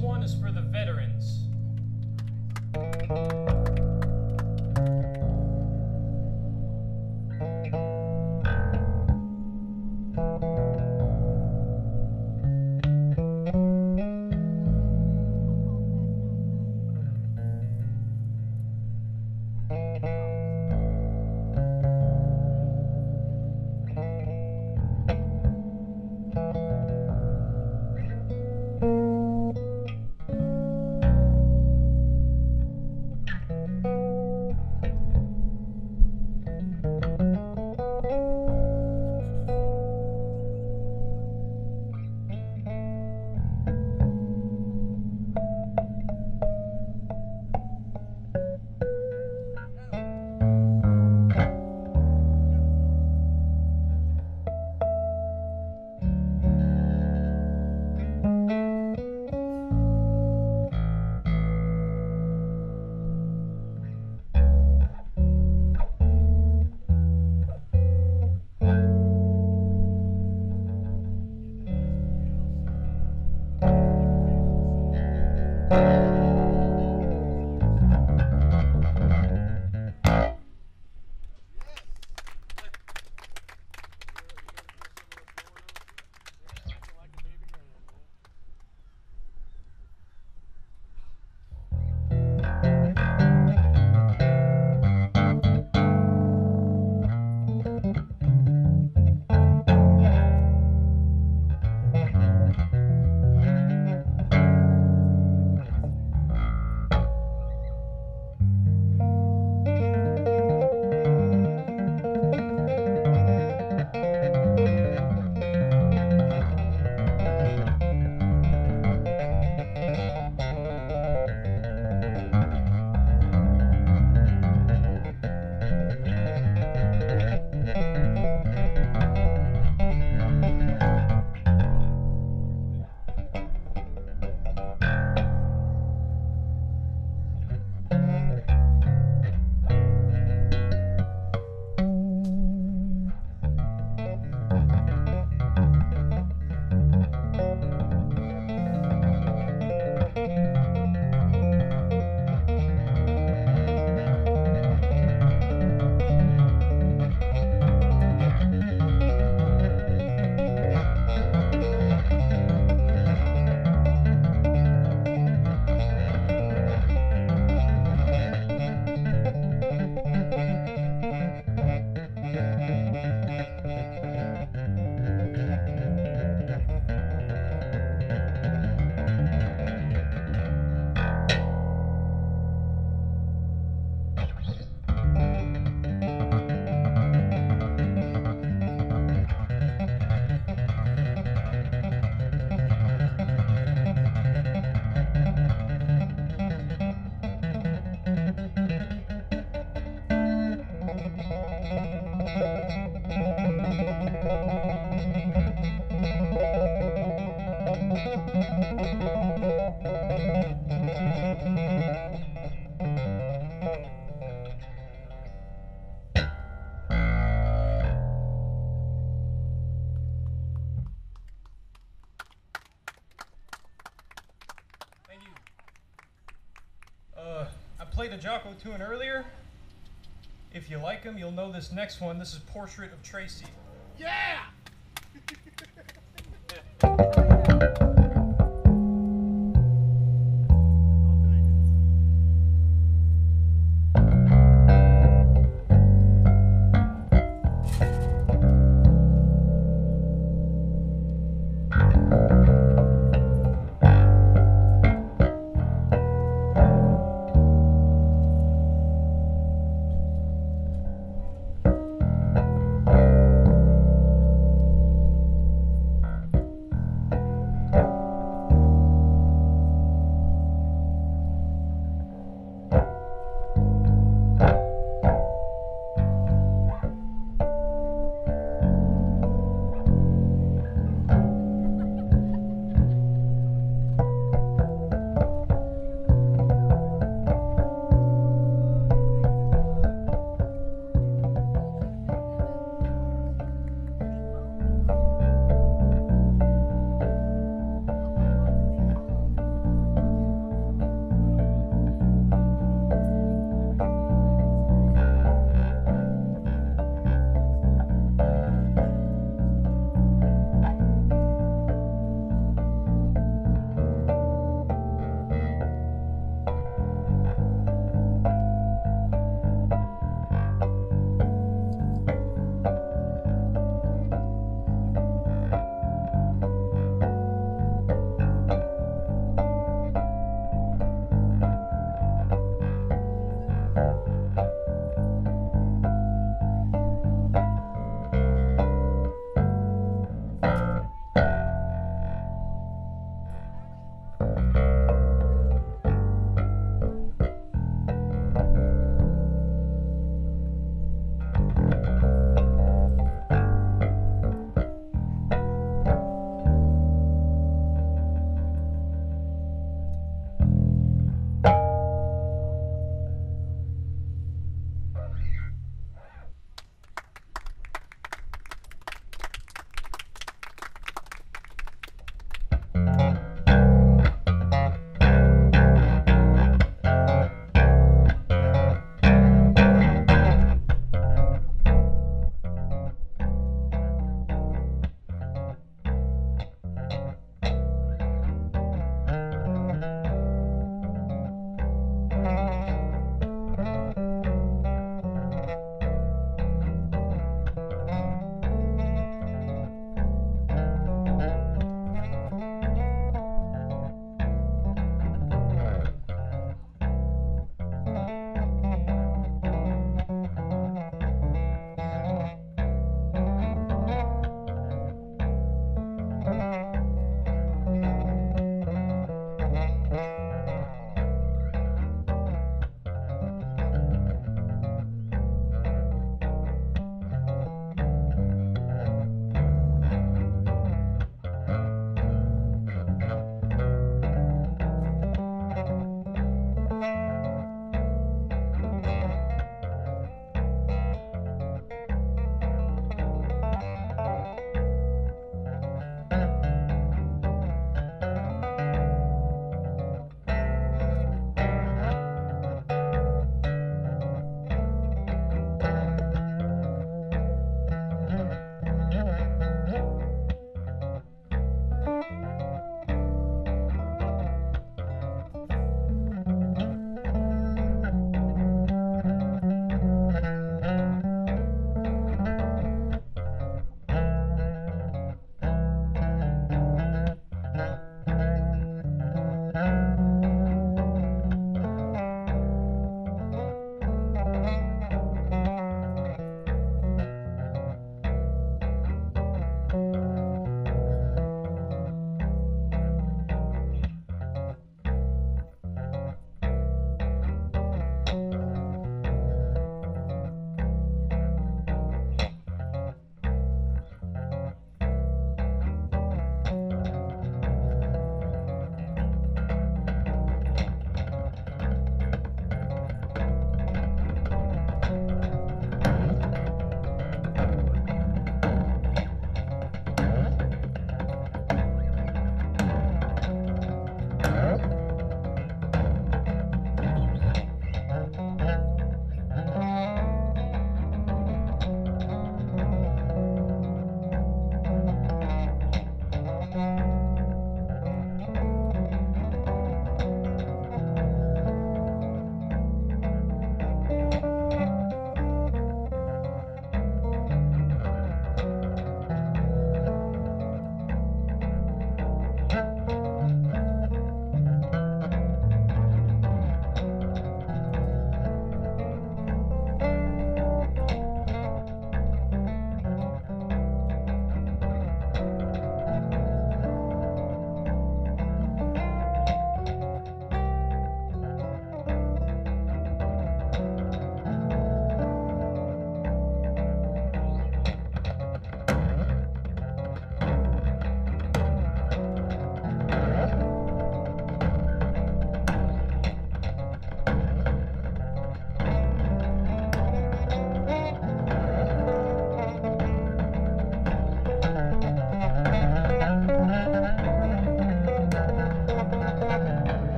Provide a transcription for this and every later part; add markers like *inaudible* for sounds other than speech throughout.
one is for the veterans. Jaco tune earlier. If you like them, you'll know this next one. This is Portrait of Tracy. Yeah!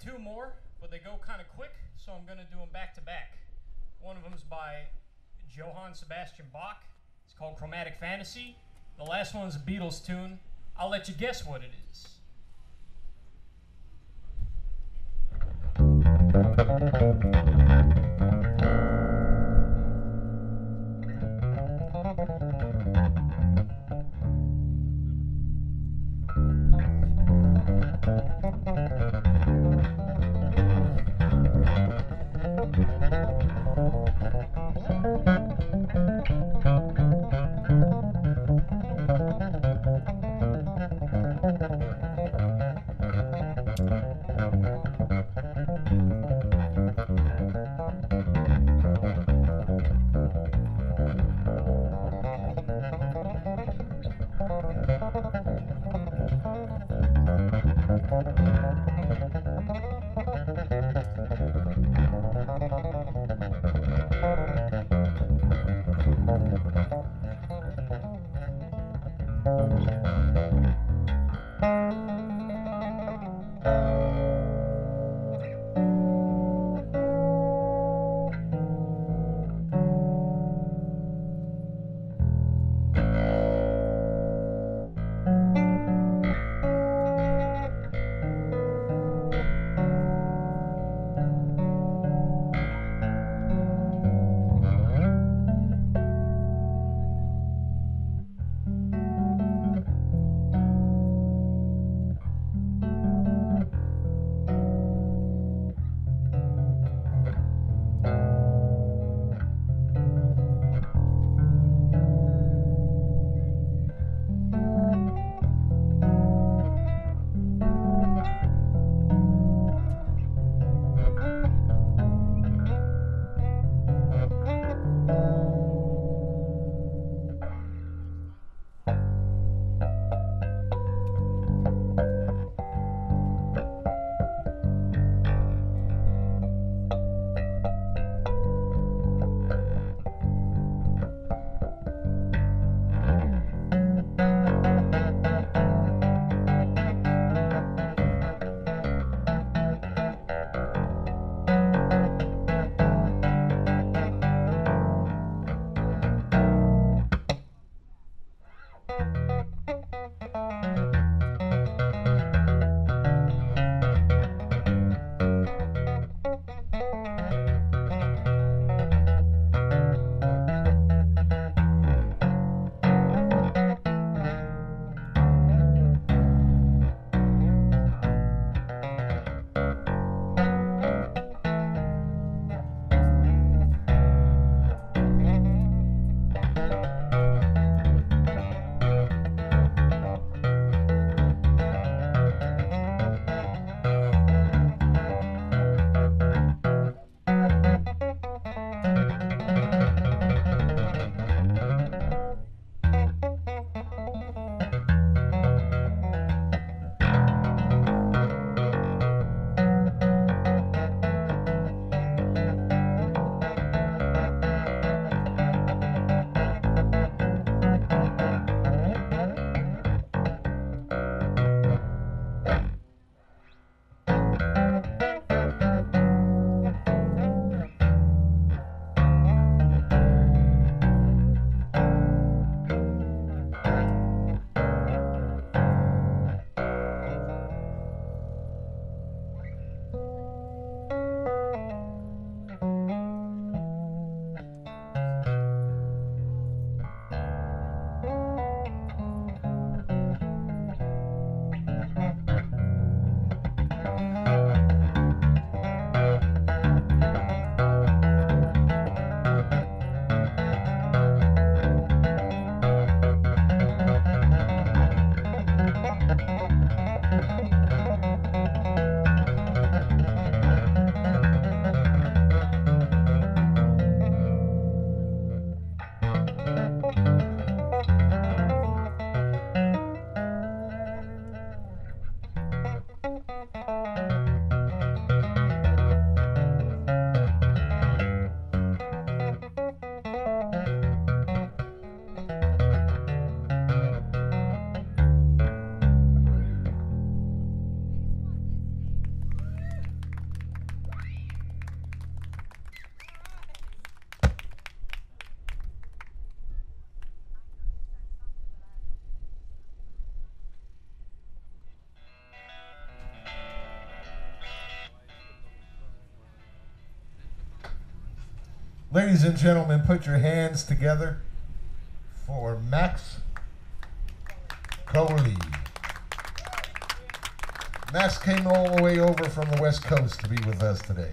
two more, but they go kind of quick, so I'm going to do them back to back. One of them is by Johann Sebastian Bach. It's called Chromatic Fantasy. The last one's a Beatles tune. I'll let you guess what it is. *laughs* Ladies and gentlemen, put your hands together for Max Coley. Max came all the way over from the West Coast to be with us today.